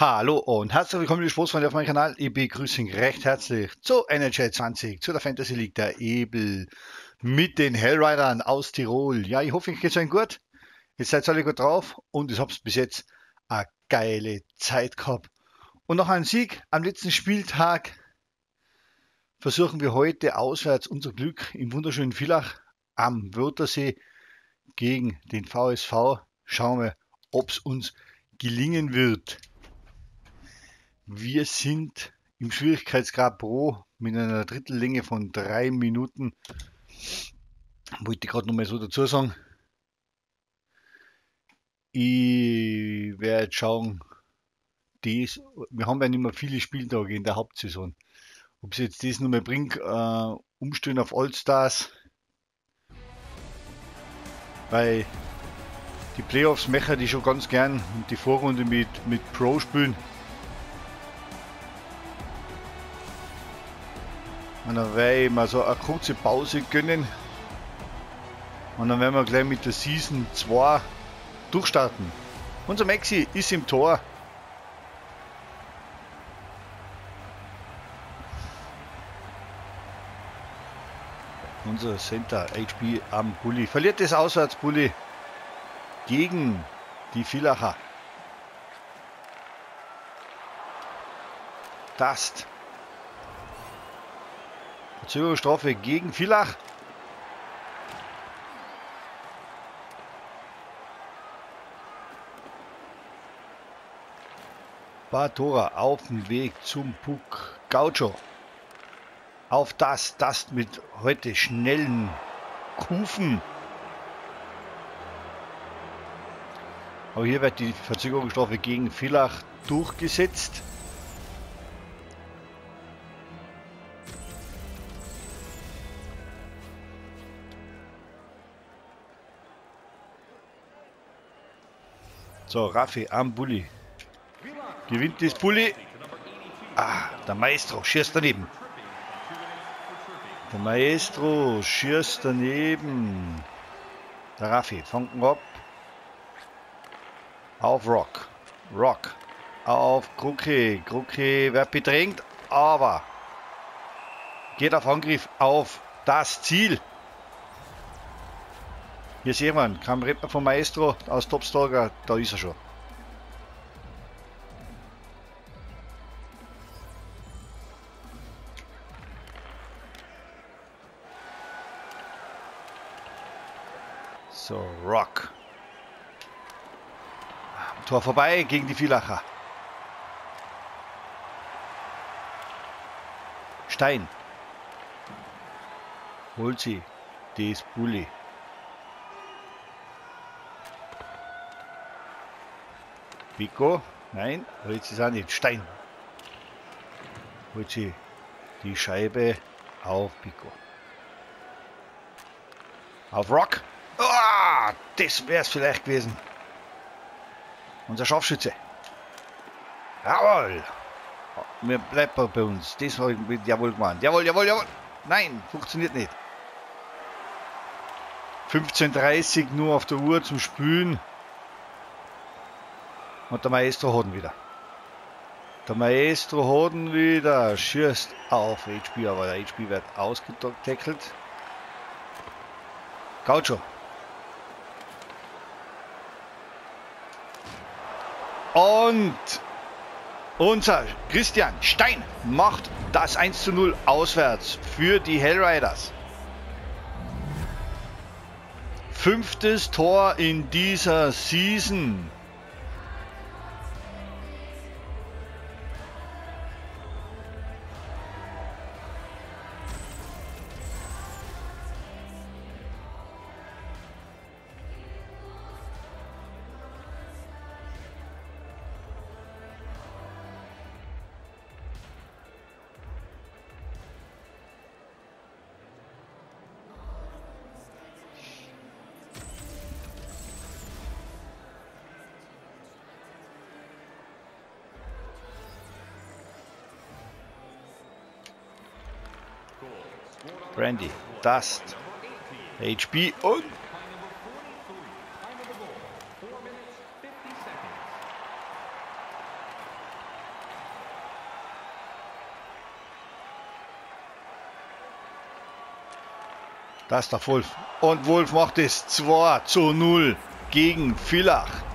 Hallo und herzlich willkommen, liebe Sportsfreunde auf meinem Kanal. Ich begrüße euch recht herzlich zu NHL 20, zu der Fantasy League der Ebel mit den Hellriders aus Tirol. Ja, ich hoffe, euch geht es euch gut. Ihr seid alle gut drauf und ich habe bis jetzt eine geile Zeit gehabt. Und nach einem Sieg am letzten Spieltag versuchen wir heute auswärts unser Glück im wunderschönen Villach am Wörthersee gegen den VSV. Schauen wir, ob es uns gelingen wird. Wir sind im Schwierigkeitsgrad Pro mit einer Drittellänge von drei Minuten. Wollte ich gerade noch mal so dazu sagen. Ich werde schauen, dies, wir haben ja nicht mehr viele Spieltage in der Hauptsaison. Ob es jetzt das noch mal bringt, äh, umstellen auf Allstars, weil die Playoffs machen die schon ganz gern und die Vorrunde mit, mit Pro spielen. Und dann werde ich mal so eine kurze Pause gönnen. Und dann werden wir gleich mit der Season 2 durchstarten. Unser Maxi ist im Tor. Unser Center HB am Bulli. Verliert das Auswärtsbully gegen die Villacher. Dust Verzögerungsstrafe gegen Villach. Batora auf dem Weg zum Puck. Gaucho. Auf das, das mit heute schnellen Kufen. Aber hier wird die Verzögerungsstrafe gegen Villach durchgesetzt. So, Raffi am Bulli. Gewinnt das Bulli. Ah, der Maestro schießt daneben. Der Maestro schießt daneben. Der Raffi fängt ab. Auf Rock. Rock. Auf Krucke. Krucke wird bedrängt, aber geht auf Angriff auf das Ziel. Hier sehen wir ihn, kam Redner vom Maestro aus Topstalker, da ist er schon. So, Rock. Tor vorbei gegen die Villacher. Stein. Holt sie. Das Bulli. Pico. Nein, holt sie es auch nicht. Stein. Holt sie die Scheibe auf Pico. Auf Rock. Oh, das wäre es vielleicht gewesen. Unser Scharfschütze. Jawohl. Wir bleiben bei uns. Das habe ich mit Jawohl gemeint. Jawohl, jawohl, jawohl. Nein, funktioniert nicht. 15.30 nur auf der Uhr zum Spülen. Und der Maestro ihn wieder. Der Maestro ihn wieder. Schießt auf HP, aber der HP wird ausgetackelt. Gaucho. Und unser Christian Stein macht das 1 zu 0 auswärts für die Hellriders. Fünftes Tor in dieser Season. Randy. Dust. HB und Das ist doch Wolf. Und Wolf macht es 2 zu 0 gegen Villach.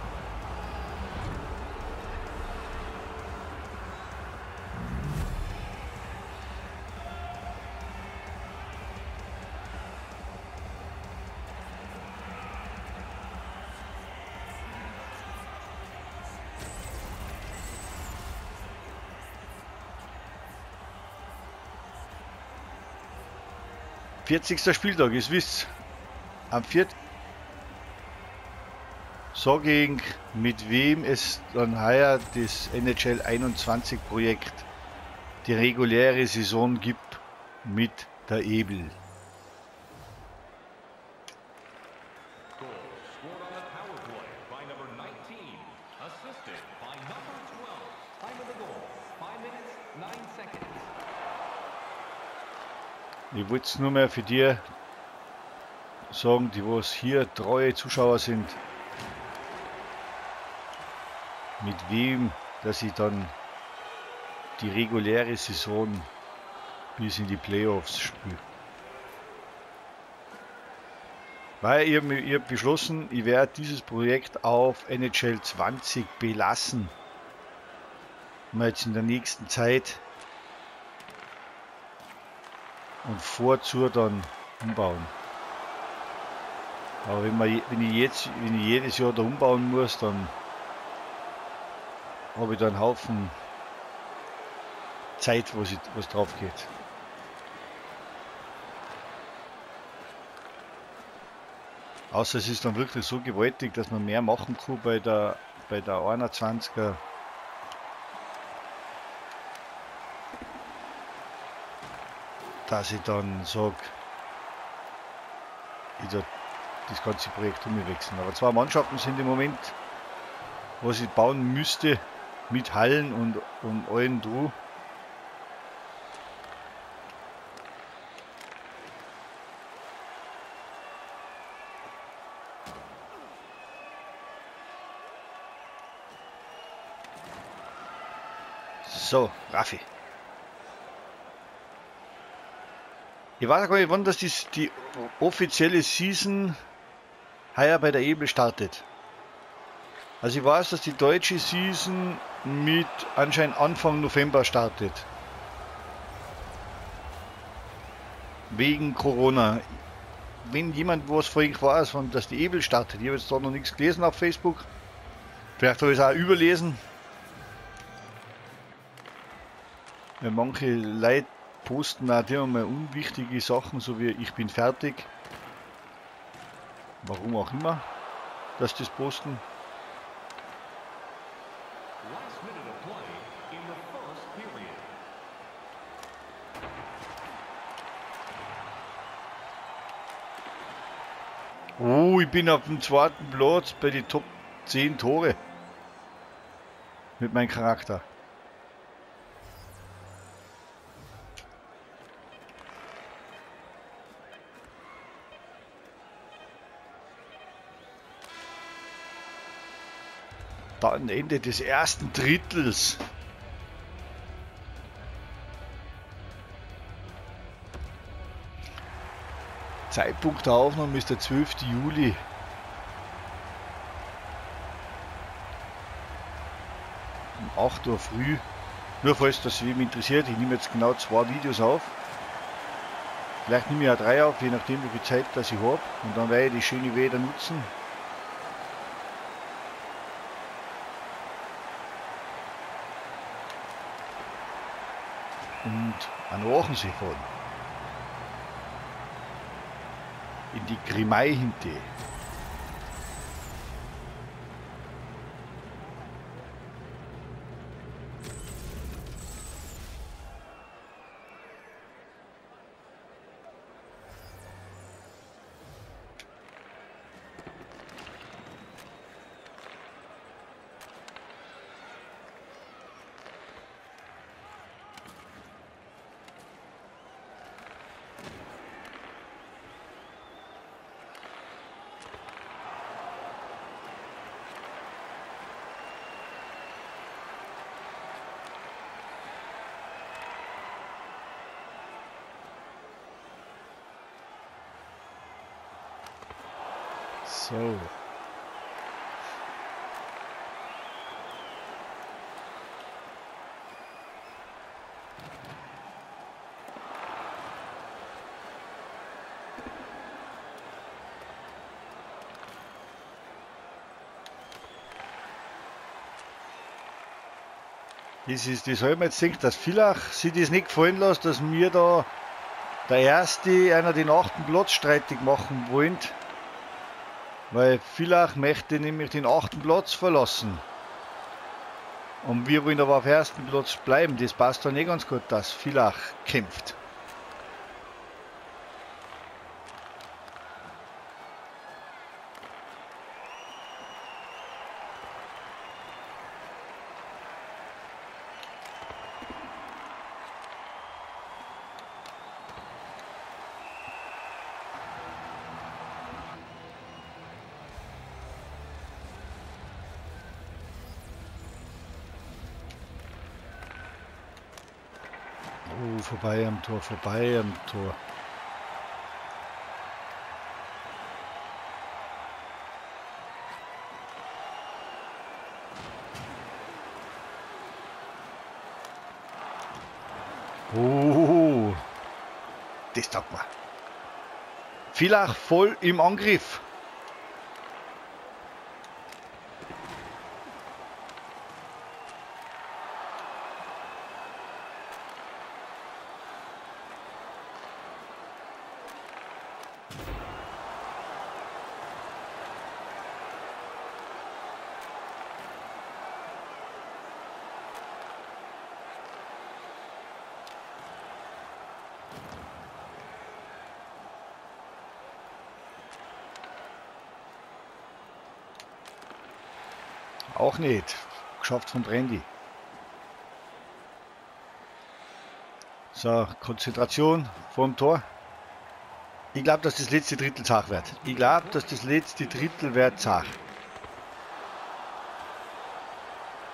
40. Spieltag, ihr wisst, am 4. Sage ich, mit wem es dann heuer das NHL 21 Projekt die reguläre Saison gibt mit der Ebel. Ich wollte es nur mehr für die sagen, die was hier treue Zuschauer sind, mit wem, dass ich dann die reguläre Saison bis in die Playoffs spiele. Weil ich habe hab beschlossen, ich werde dieses Projekt auf NHL 20 belassen. Mal jetzt in der nächsten Zeit und vorzu dann umbauen. Aber wenn, man, wenn, ich jetzt, wenn ich jedes Jahr da umbauen muss, dann habe ich da einen Haufen Zeit, wo was drauf geht. Außer es ist dann wirklich so gewaltig, dass man mehr machen kann bei der, bei der 21er dass ich dann sage, ich das ganze Projekt umwechseln. Aber zwei Mannschaften sind im Moment, was ich bauen müsste, mit Hallen und, und allen drum. So, Raffi. Ich weiß gar nicht, wann das ist, die offizielle Season heuer bei der Ebel startet. Also ich weiß, dass die deutsche Season mit anscheinend Anfang November startet. Wegen Corona. Wenn jemand was vorhin weiß, dass die Ebel startet, ich habe jetzt da noch nichts gelesen auf Facebook. Vielleicht habe ich es auch überlesen. Wenn manche Leute posten auch die mal unwichtige Sachen, so wie ich bin fertig. Warum auch immer, dass das posten. Oh, ich bin auf dem zweiten Platz bei den Top 10 Tore. Mit meinem Charakter. Dann Ende des ersten Drittels. Zeitpunkt der Aufnahme ist der 12. Juli. Um 8 Uhr früh. Nur falls das wem interessiert, ich nehme jetzt genau zwei Videos auf. Vielleicht nehme ich auch drei auf, je nachdem wie viel Zeit das ich habe. Und dann werde ich die schöne Wetter nutzen. Und an Ochensee fahren. In die Grimei hinter. So. Das ist, das habe ich mir jetzt gedacht, dass Villach sich das nicht gefallen lässt, dass wir da der Erste einer den achten Platz streitig machen wollen. Weil Villach möchte nämlich den achten Platz verlassen. Und wir wollen aber auf ersten Platz bleiben. Das passt da nicht ganz gut, dass Villach kämpft. Oh, vorbei am Tor, vorbei am Tor. Oh, das taugt mir. Villach voll im Angriff. Auch nicht. Geschafft von Brandy. So, Konzentration vorm Tor. Ich glaube, dass das letzte Drittel zach wird. Ich glaube, dass das letzte Drittel wird zach.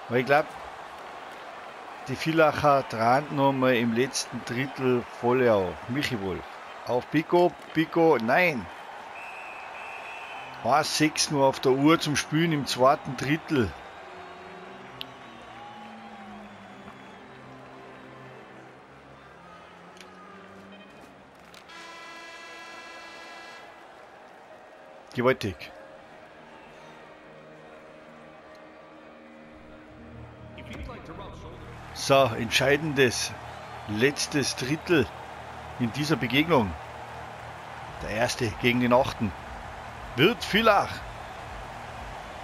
Weil ich glaube, die Villacher dran nochmal im letzten Drittel voll auf. Michi Wolf. Auf Pico, Pico, nein. War 6 nur auf der Uhr zum Spielen im zweiten Drittel. Gewaltig. So, entscheidendes letztes Drittel in dieser Begegnung. Der erste gegen den achten. Wird Villach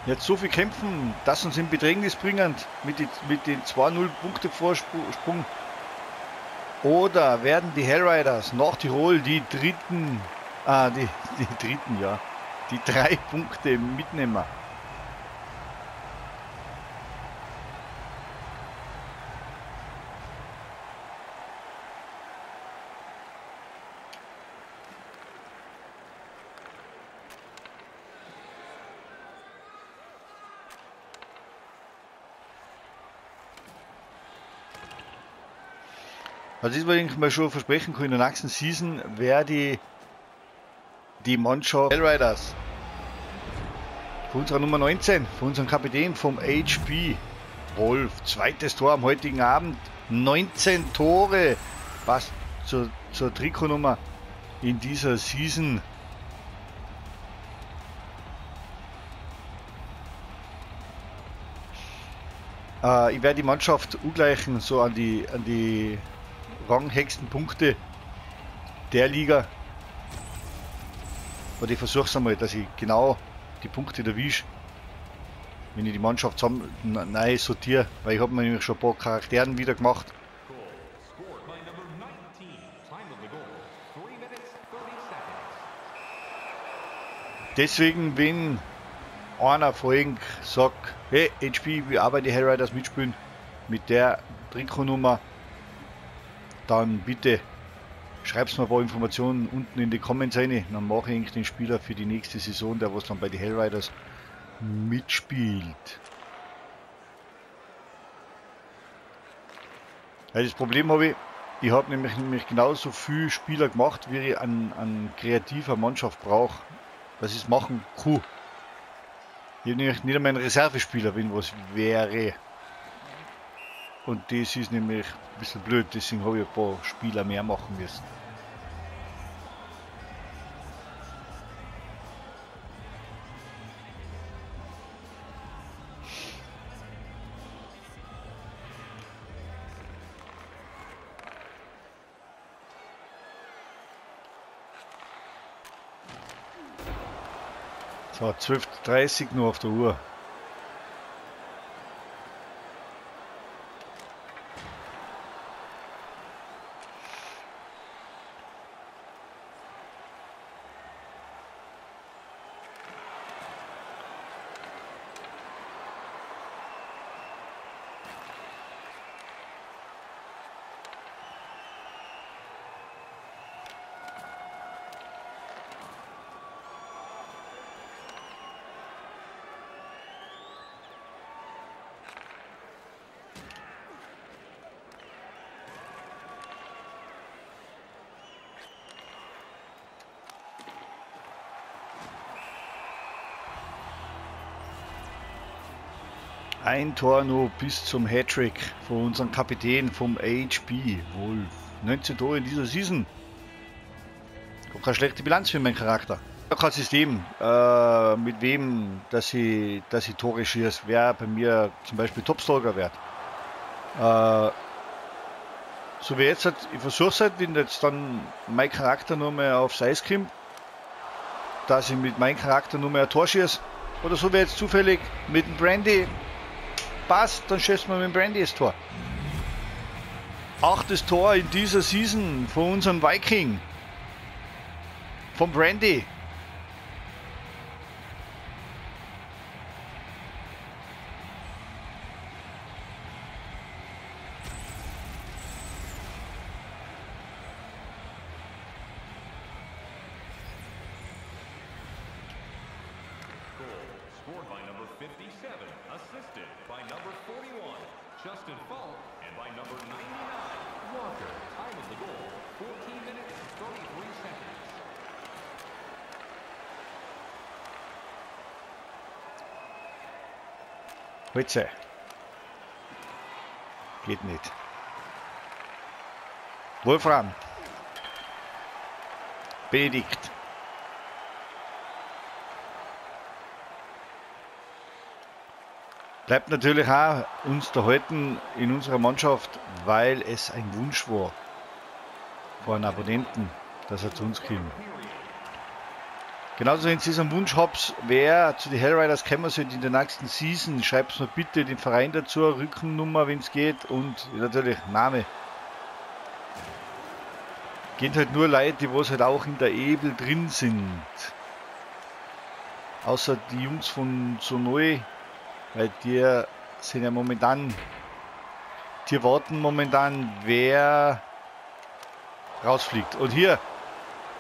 jetzt so viel kämpfen, dass uns in Bedrängnis bringen mit, die, mit den 2-0 Punkte Vorsprung? Oder werden die Hellriders nach Tirol die dritten, ah, die, die dritten, ja, die drei Punkte mitnehmen? Also das, was ich mir schon versprechen kann, in der nächsten Season wäre die, die Mannschaft Hellriders von unserer Nummer 19, von unserem Kapitän vom HP Wolf. Zweites Tor am heutigen Abend, 19 Tore, passt zur, zur Trikotnummer in dieser Season. Äh, ich werde die Mannschaft ungleichen, so an die, an die ranghöchsten Punkte der Liga. Und ich versuche es einmal, dass ich genau die Punkte erwische, wenn ich die Mannschaft zusammen neu sortiere, weil ich habe mir nämlich schon ein paar Charakteren wieder gemacht. Deswegen, wenn einer vorhin sagt, hey, HP, wir arbeiten die Hellriders mitspielen, mit der Trikotnummer, dann bitte schreibst mir ein paar Informationen unten in die Comments rein. Dann mache ich den Spieler für die nächste Saison, der was dann bei den Hellriders mitspielt. Ja, das Problem habe ich, ich habe nämlich, nämlich genauso viele Spieler gemacht, wie ich an, an kreativer Mannschaft brauche, ich es machen kann. Ich nicht, nicht einmal ein Reservespieler, wenn was wäre. Und das ist nämlich ein bisschen blöd, deswegen habe ich ein paar Spieler mehr machen müssen. So, 12.30 nur auf der Uhr. Ein Tor nur bis zum Hattrick von unserem Kapitän vom HB. Wohl 19 Tore in dieser Season. Auch keine schlechte Bilanz für meinen Charakter. Auch kein System, äh, mit wem dass ich, dass ich Tore schieße. Wer bei mir zum Beispiel Topstalker wird. Äh, so wie jetzt, halt, ich versuche es halt, wenn jetzt dann mein Charakter nur mehr aufs Eis kommt, dass ich mit meinem Charakter nur mehr ein Tor schieße. Oder so wie jetzt zufällig mit dem Brandy passt, dann schießt man mit Brandy das Tor. Achtes Tor in dieser Season von unserem Viking. Vom Brandy. Holze. Geht nicht. Wolfram. Benedikt. Bleibt natürlich auch uns da halten in unserer Mannschaft, weil es ein Wunsch war von Abonnenten, dass er zu uns kommt. Genauso wenn ihr einen Wunsch habt, wer zu den Hellriders kommen soll in der nächsten Season, schreibt mir bitte den Verein dazu, Rückennummer, wenn es geht und natürlich Name. Geht halt nur Leute, die was halt auch in der Ebel drin sind. Außer die Jungs von so neu, weil die sind ja momentan, die warten momentan, wer rausfliegt. Und hier,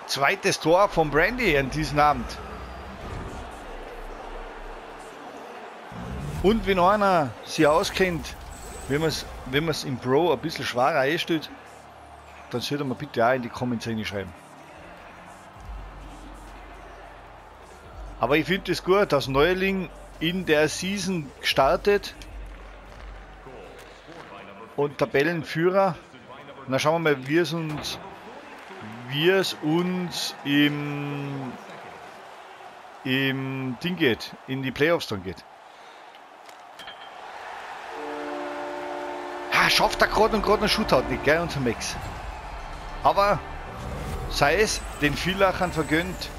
Zweites Tor von Brandy an diesem Abend. Und wenn einer sich auskennt, wenn man es wenn im Pro ein bisschen schwerer einstellt, dann sollte man bitte auch in die Comments schreiben. Aber ich finde es gut, dass Neuling in der Season gestartet und Tabellenführer. Dann schauen wir mal, wie es uns wie es uns im, im Ding geht, in die Playoffs dann geht. Ha, schafft er gerade und gerade einen Shootout nicht, gell, unser Max. Aber sei es den Villachern vergönnt.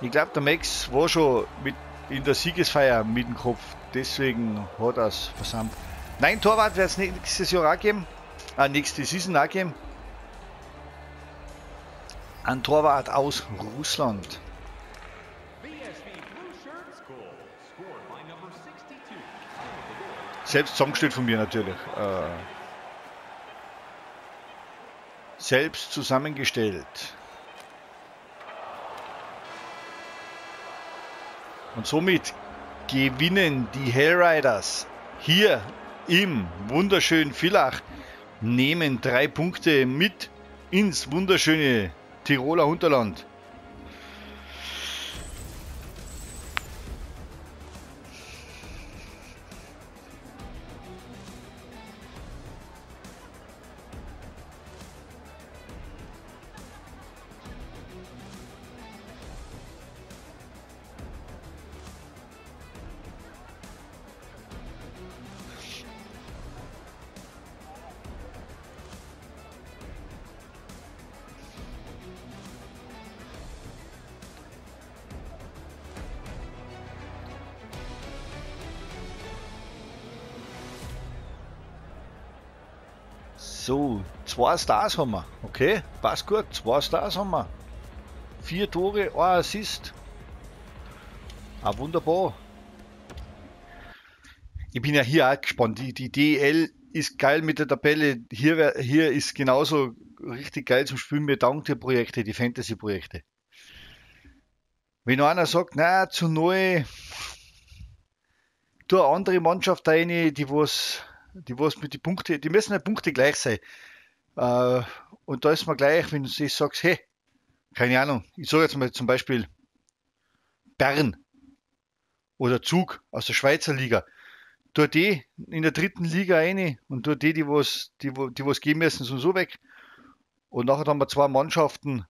Ich glaube, der Max war schon mit in der Siegesfeier mit dem Kopf. Deswegen hat er es versammelt. Nein, Torwart wird es nächstes Jahr auch geben. Ah, nächste Season auch geben. Ein Torwart aus Russland. Selbst zusammengestellt von mir natürlich. Äh, selbst zusammengestellt. Und somit gewinnen die Hellriders hier im wunderschönen Villach, nehmen drei Punkte mit ins wunderschöne Tiroler Unterland. So, zwei Stars haben wir. Okay, passt gut. Zwei Stars haben wir. Vier Tore, ein Assist. Ah, wunderbar. Ich bin ja hier auch gespannt. Die, die DL ist geil mit der Tabelle. Hier, hier ist genauso richtig geil zum Spielen. Mir danken die Projekte, die Fantasy-Projekte. Wenn einer sagt, na, zu neu, tu eine andere Mannschaft rein, die was, die was mit die Punkte, die müssen ja Punkte gleich sein. Äh, und da ist man gleich, wenn du sagst, hey, keine Ahnung, ich sage jetzt mal zum Beispiel Bern oder Zug aus der Schweizer Liga. Tu die in der dritten Liga rein und tu die, die was, die, die was gehen müssen, sind so weg. Und nachher haben wir zwei Mannschaften,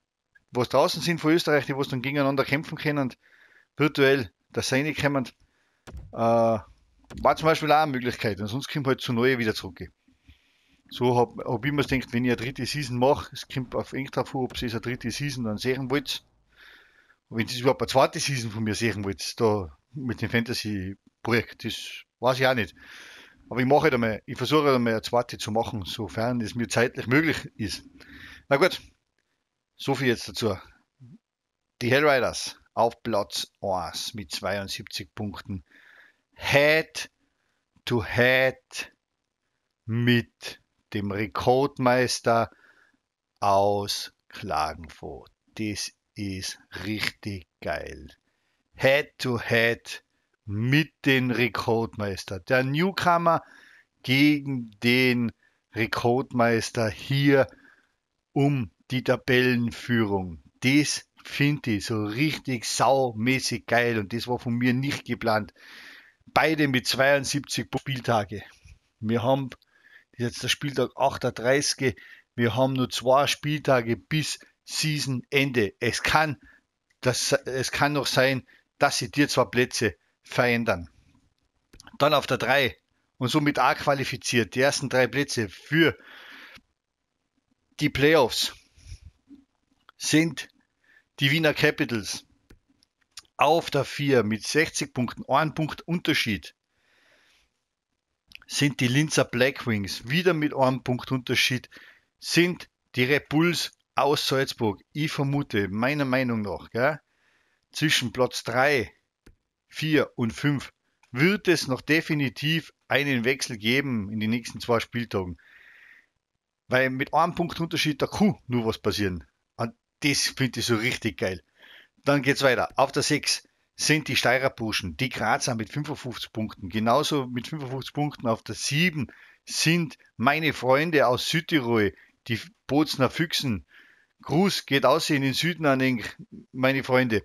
was draußen sind von Österreich, die was dann gegeneinander kämpfen können, virtuell, das seine kommen. Äh, war zum Beispiel auch eine Möglichkeit. Sonst kommt halt zu neue wieder zurück. So habe hab ich mir gedacht, wenn ich eine dritte Season mache, es kommt auf eng drauf an, ob ihr eine dritte Season dann sehen wollt. Und wenn ihr überhaupt eine zweite Season von mir sehen wollt, da mit dem Fantasy-Projekt, das weiß ich auch nicht. Aber ich mache halt einmal, ich versuche halt einmal eine zweite zu machen, sofern es mir zeitlich möglich ist. Na gut, so viel jetzt dazu. Die Hellriders auf Platz 1 mit 72 Punkten. Head to Head mit dem Rekordmeister aus Klagenfurt. Das ist richtig geil. Head to Head mit dem Rekordmeister. Der Newcomer gegen den Rekordmeister hier um die Tabellenführung. Das finde ich so richtig saumäßig geil und das war von mir nicht geplant. Beide mit 72 Spieltage. Wir haben jetzt der Spieltag 38. Wir haben nur zwei Spieltage bis Seasonende. Es kann, das, es kann noch sein, dass sie dir zwei Plätze verändern. Dann auf der 3 und somit A qualifiziert, die ersten drei Plätze für die Playoffs sind die Wiener Capitals auf der 4 mit 60 Punkten, ein Punkt Unterschied sind die Linzer Blackwings wieder mit einem Punkt Unterschied, sind die Red Bulls aus Salzburg. Ich vermute, meiner Meinung nach, gell, zwischen Platz 3, 4 und 5 wird es noch definitiv einen Wechsel geben in den nächsten zwei Spieltagen. Weil mit einem Punkt Unterschied da kann nur was passieren. Und das finde ich so richtig geil. Dann geht's weiter. Auf der 6 sind die Steirer Burschen, die Grazer mit 55 Punkten. Genauso mit 55 Punkten auf der 7 sind meine Freunde aus Südtirol, die Bozner Füchsen. Gruß geht aus in den Süden an meine Freunde.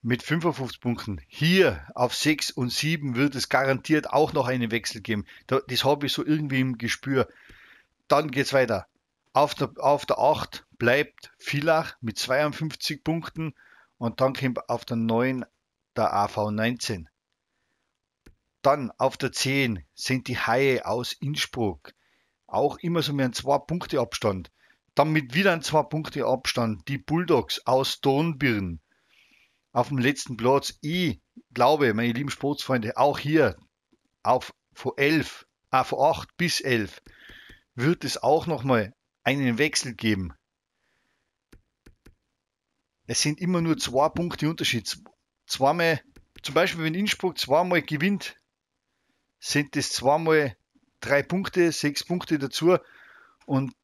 Mit 55 Punkten. Hier auf 6 und 7 wird es garantiert auch noch einen Wechsel geben. Das habe ich so irgendwie im Gespür. Dann geht es weiter. Auf der, auf der 8 bleibt Villach mit 52 Punkten und dann kommt auf der 9 der AV19. Dann auf der 10 sind die Haie aus Innsbruck. Auch immer so mit einem 2 Punkte Abstand. Dann mit wieder einem 2 Punkte Abstand die Bulldogs aus Dornbirn. Auf dem letzten Platz. Ich glaube, meine lieben Sportsfreunde, auch hier auf von 11, äh, von 8 bis 11 wird es auch nochmal einen Wechsel geben. Es sind immer nur zwei Punkte Unterschied. Zweimal, zum Beispiel, wenn Innsbruck zweimal gewinnt, sind es zweimal drei Punkte, sechs Punkte dazu und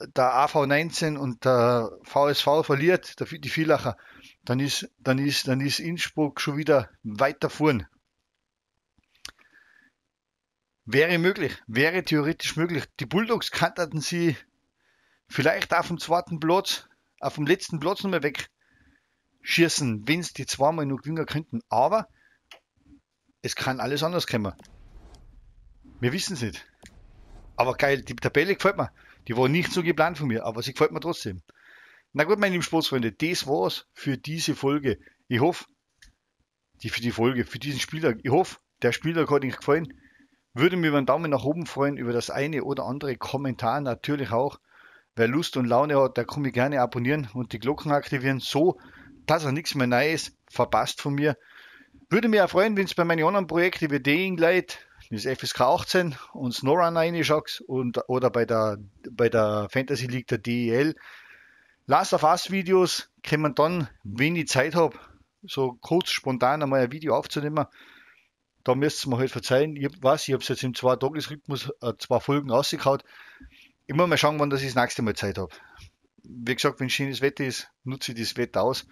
der AV19 und der VSV verliert, die Villacher, dann ist, dann ist, dann ist Innsbruck schon wieder weiter vorn. Wäre möglich, wäre theoretisch möglich. Die Bulldogs kannten sie vielleicht auf dem zweiten Platz, auf dem letzten Platz nochmal wegschießen, wenn es die zweimal nur gewinnen könnten. Aber es kann alles anders kommen. Wir wissen es nicht. Aber geil, die Tabelle gefällt mir. Die war nicht so geplant von mir, aber sie gefällt mir trotzdem. Na gut, meine lieben Sportsfreunde, das war's für diese Folge. Ich hoffe, die, für die Folge, für diesen Spieltag. Ich hoffe, der Spieltag hat euch gefallen. Würde mir über einen Daumen nach oben freuen, über das eine oder andere Kommentar natürlich auch. Wer Lust und Laune hat, der kann mich gerne abonnieren und die Glocken aktivieren, so dass er nichts mehr Neues verpasst von mir. Würde mich auch freuen, wenn es bei meinen anderen Projekten wie Daying Light, das FSK 18 und SnowRunner reinschaust und oder bei der, bei der Fantasy League der DEL. Last of Us Videos man dann, wenn ich Zeit habe, so kurz spontan einmal ein Video aufzunehmen. Da müsst ihr mir halt verzeihen. Ich ich habe es jetzt im zwei Tagesrhythmus äh, zwei Folgen rausgehauen. Ich muss mal schauen, wann das ich das nächste Mal Zeit habe. Wie gesagt, wenn schönes Wetter ist, nutze ich das Wetter aus.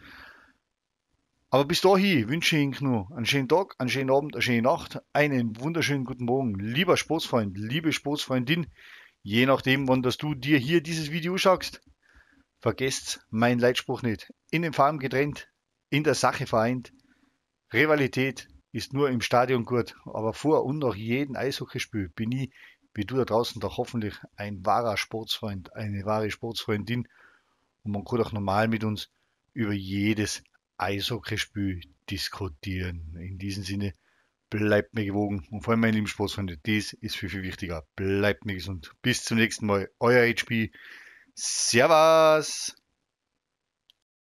Aber bis dahin wünsche ich Ihnen nur einen schönen Tag, einen schönen Abend, eine schöne Nacht, einen wunderschönen guten Morgen. Lieber Sportsfreund, liebe Sportsfreundin, je nachdem, wann das du dir hier dieses Video schaust, vergesst meinen Leitspruch nicht. In den Farben getrennt, in der Sache vereint. Rivalität ist nur im Stadion gut, aber vor und nach jedem Eishockeyspiel bin ich, wie du da draußen, doch hoffentlich ein wahrer Sportsfreund, eine wahre Sportsfreundin und man kann auch normal mit uns über jedes Eishockeyspiel diskutieren. In diesem Sinne, bleibt mir gewogen und vor allem, meine lieben Sportsfreunde, das ist viel, viel wichtiger. Bleibt mir gesund. Bis zum nächsten Mal. Euer HB. Servus!